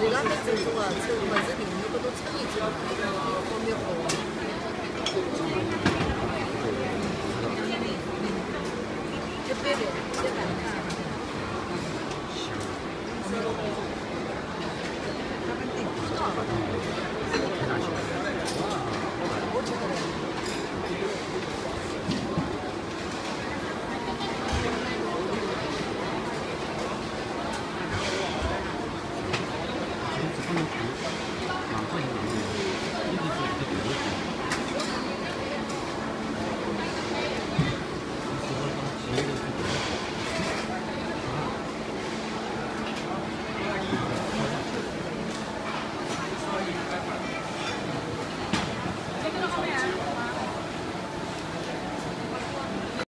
为啥没正宗啊？春不是平时，好多春一直要涨价，好。这边的也蛮差。这个豆腐呢？